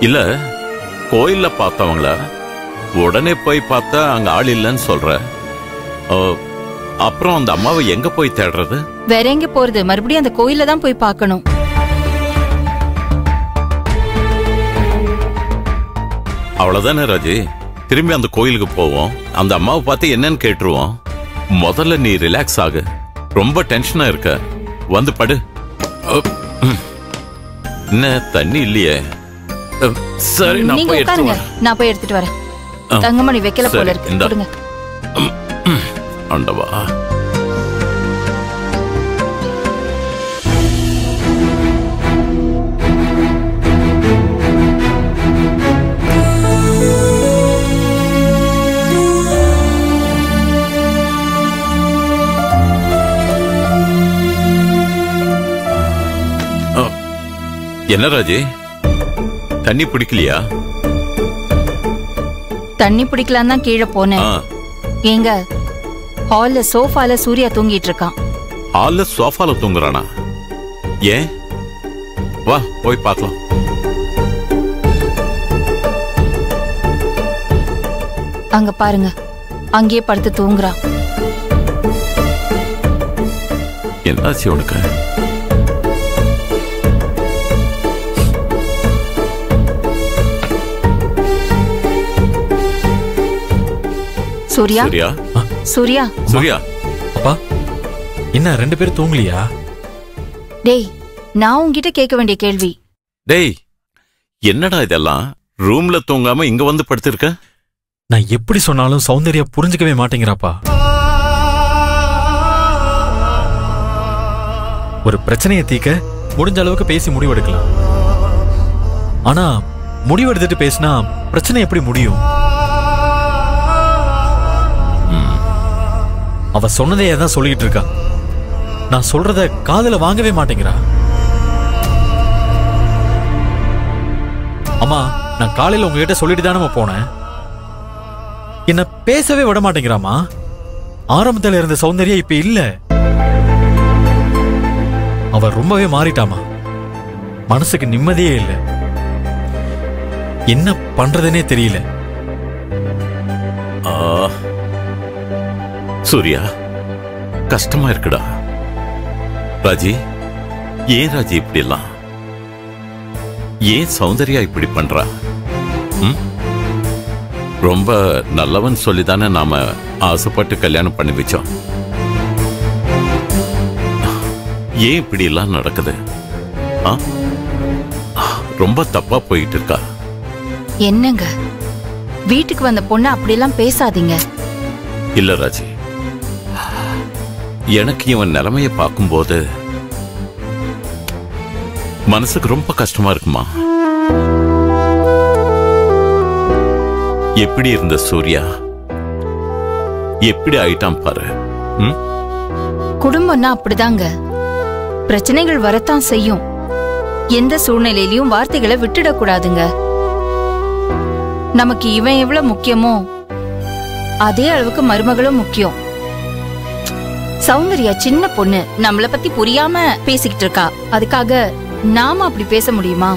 இல்ல கோயில்ல பார்த்தவங்கள உடனே போய் பார்த்தா அங்க ஆள் இல்லைன்னு சொல்ற. அப்புறம் அந்த அம்மாவை எங்க போய் தேடுறது? வேற எங்க போறது? மறுபடியும் அந்த கோயில்ல தான் போய் பார்க்கணும். அவ்வளவுதானே ராஜி? திரும்பி அந்த கோயிலுக்கு போவோம். அந்த அம்மாவை பார்த்து என்னன்னு கேட்டுருவோம். முதல்ல நீ ரிலாக்ஸ் ஆகு. ரொம்ப டென்ஷனா இருக்க. வந்து படு. என்ன தண்ணி இல்லையே? சரி நான் போய் எடுத்து வரேன். நான் போய் எடுத்துட்டு வரேன். தங்கமணி வைக்கல போல இருக்கு. கொடுங்க ஆண்டவா என்ன ராஜி தண்ணி பிடிக்கலையா? தண்ணி பிடிக்கலாம் தான் கீழே போனேன். ஏங்க ஹால்ல சோஃபால சூர்யா தூங்கிட்டு இருக்கான். ஹால்ல சோஃபால தூங்குறானா? ஏன்? வா போய் பார்க்கலாம். அங்க பாருங்க அங்கேயே படுத்து தூங்குறான். என்னாச்சு உனக்கு? சூர்யா? சரியா? சூர்யா? சூர்யா? அப்பா என்ன ரெண்டு பேரும் தூங்கலையா? டேய் நான் உன்கிட்ட கேட்க வேண்டிய கேள்வி. டேய் என்னடா இதெல்லாம்? ரூம்ல தூங்காம இங்க வந்து படுத்திருக்க? நான் எப்படி சொன்னாலும் சௌந்தர்யா புரிஞ்சுக்கவே மாட்டேங்கிறாப்பா. ஒரு பிரச்சனையை தீக்க முடிஞ்ச அளவுக்கு பேசி முடிவெடுக்கலாம். ஆனா முடிவெடுத்துட்டு பேசினா பிரச்சனை எப்படி முடியும்? அவ சொன்னதையே தான் சொல்லிட்டு இருக்கா. நான் சொல்றத காதுல வாங்கவே மாட்டேங்கிறா. அம்மா நான் காலையில உங்ககிட்ட சொல்லிட்டு தானே போனேன். என்ன பேசவே விட மாட்டேங்கிறாமா ஆரம்பத்துல இருந்த சௌந்தர்யா இப்ப இல்ல. அவ ரொம்பவே மாறிட்டாமா மனசுக்கு நிம்மதியே இல்ல. என்ன பண்றதுன்னே தெரியல. சூர்யா கஷ்டமா இருக்குடா. ராஜி ஏன் ராஜி இப்படி எல்லாம் ஏன் சௌந்தர்யா இப்படி பண்றா? ரொம்ப நல்லவன் சொல்லிதானே நாம ஆசைப்பட்டு கல்யாணம் பண்ணி வச்சோம். ஏன் இப்படி எல்லாம் நடக்குது? ஆ? ரொம்ப தப்பா போயிட்டு இருக்கா. என்னங்க? வீட்டுக்கு வந்த பொண்ணு அப்படியெல்லாம் பேசாதீங்க. இல்ல ராஜி. எனக்கு இவன் நிலைமையை பார்க்கும்போது மனசுக்கு ரொம்ப கஷ்டமா இருக்குமா? எப்படி இருந்த சூர்யா? எப்படி ஆயிட்டான் பாரு. குடும்பம்னா அப்படிதாங்க. பிரச்சனைகள் வரத்தான் செய்யும். எந்த சூழ்நிலையிலையும் வார்த்தைகளை விட்டுடக்கூடாதுங்க. நமக்கு இவன் எவ்வளவு முக்கியமோ அதே அளவுக்கு மருமகளும் முக்கியம். சௌந்தர்யா சின்ன பொண்ணு நம்மள பத்தி புரியாம பேசிக்கிட்டு இருக்கா. அதுக்காக நாம அப்படி பேச முடியுமா?